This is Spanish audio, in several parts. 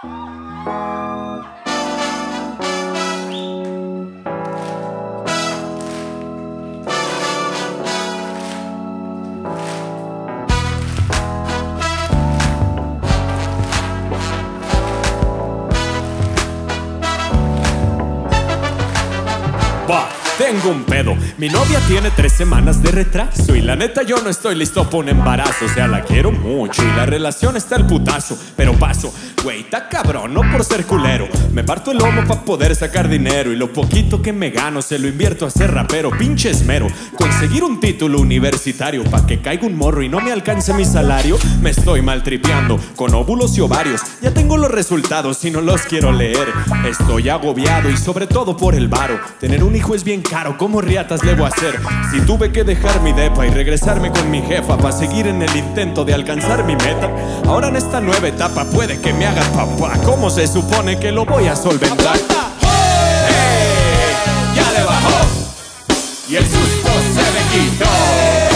But tengo un pedo. Mi novia tiene tres semanas de retraso y la neta yo no estoy listo para un embarazo. O sea, la quiero mucho y la relación está al putazo. Pero paso, güey, está cabrón, no por ser culero. Me parto el lomo para poder sacar dinero y lo poquito que me gano se lo invierto a ser rapero. Pinche esmero, conseguir un título universitario para que caiga un morro y no me alcance mi salario. Me estoy maltripeando con óvulos y ovarios. Ya tengo los resultados y no los quiero leer. Estoy agobiado y sobre todo por el varo. Tener un hijo es bien caro, ¿cómo riatas a hacer? Si tuve que dejar mi depa y regresarme con mi jefa para seguir en el intento de alcanzar mi meta, ahora en esta nueva etapa puede que me haga papá. ¿Cómo se supone que lo voy a solventar? ¡Hey! Ya le bajó y el susto se me quitó.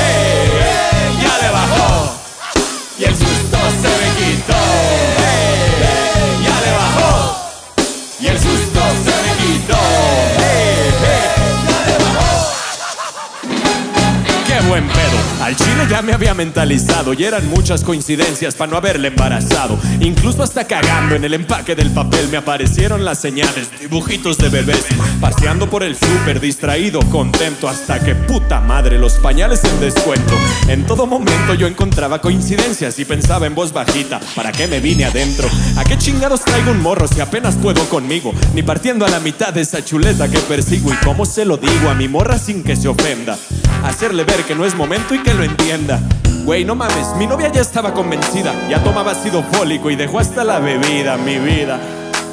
Al chile ya me había mentalizado y eran muchas coincidencias para no haberle embarazado. Incluso hasta cagando en el empaque del papel me aparecieron las señales, dibujitos de bebés. Paseando por el súper, distraído, contento, hasta que puta madre, los pañales en descuento. En todo momento yo encontraba coincidencias y pensaba en voz bajita, ¿para qué me vine adentro? ¿A qué chingados traigo un morro si apenas puedo conmigo? Ni partiendo a la mitad de esa chuleta que persigo y cómo se lo digo a mi morra sin que se ofenda hacerle ver que no es momento y que lo entienda. Güey, no mames, mi novia ya estaba convencida, ya tomaba ácido fólico y dejó hasta la bebida, mi vida.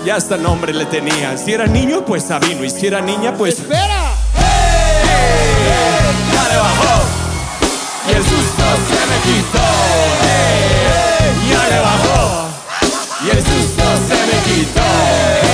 Ya hasta nombre le tenía, si era niño pues Sabino y si era niña pues... ¡Espera! ¡Hey! Ya le bajó y el susto se me quitó. ¡Hey! Ya le bajó y el susto se me quitó.